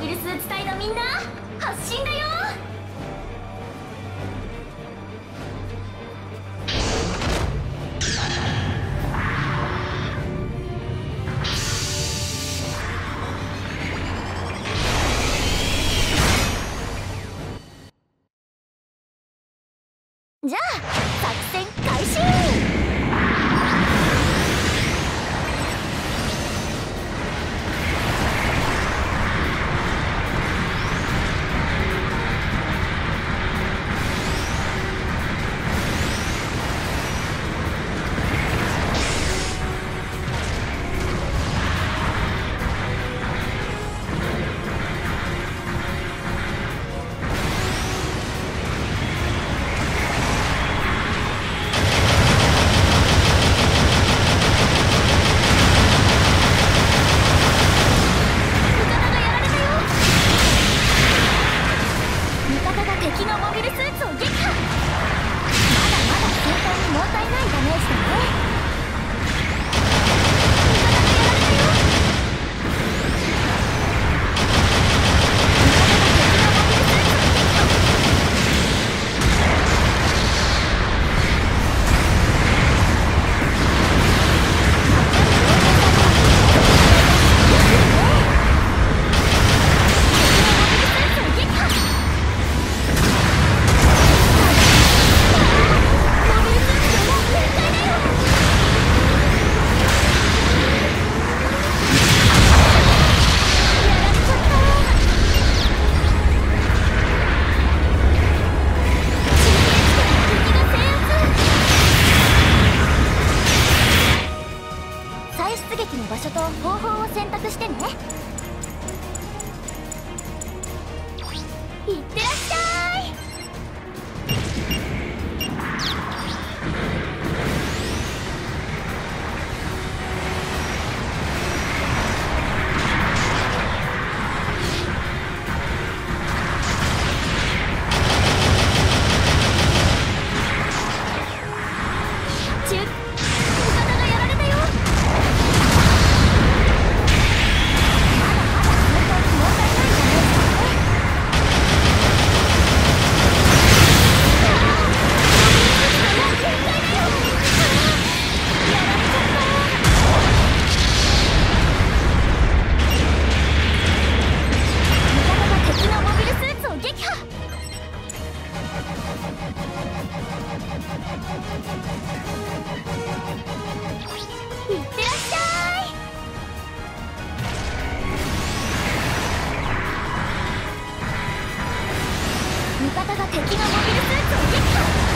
ビルスーツ隊のみんな発進だよ敵のモビルスーツを撃破。まだまだ戦闘に問題ないダメージだね所と方法を選択してね。味方が敵のモビルスーツを撃破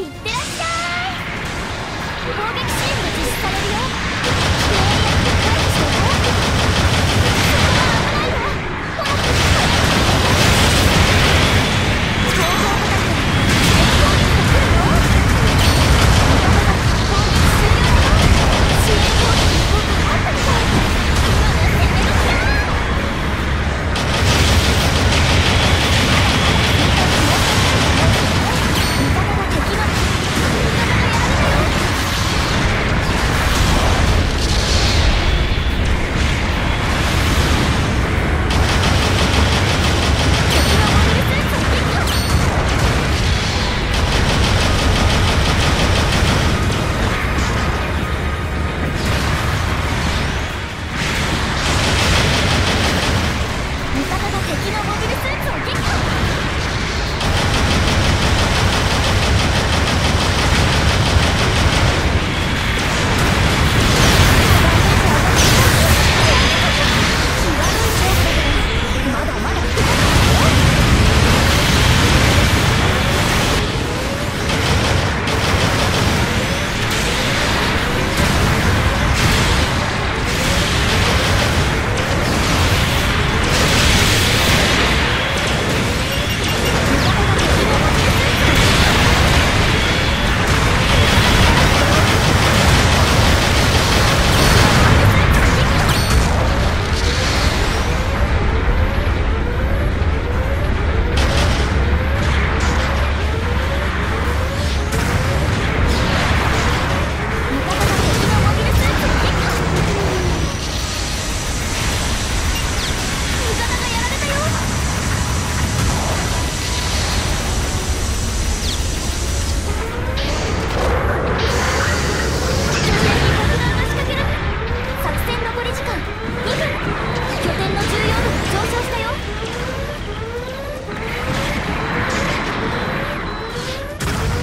いってらっしゃい。攻撃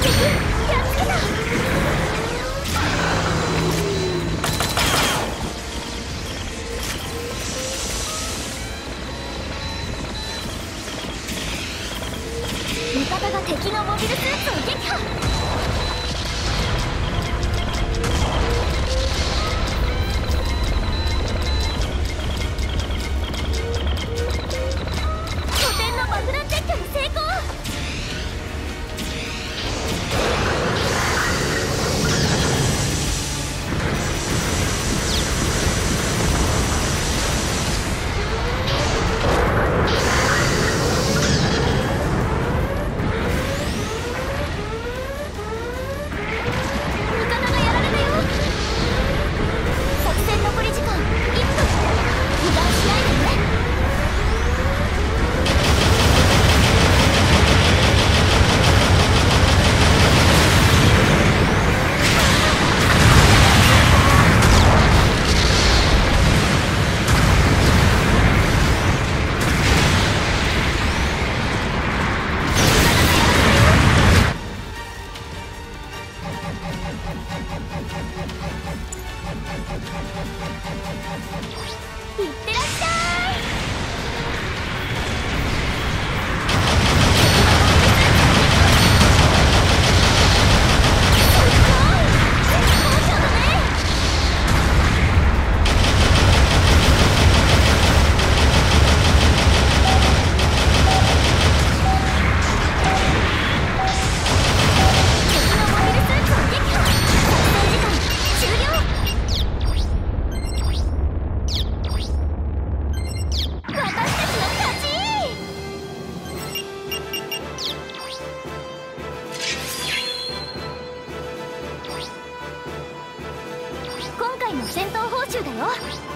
味方が敵のモビルスーツの戦闘報酬だよ。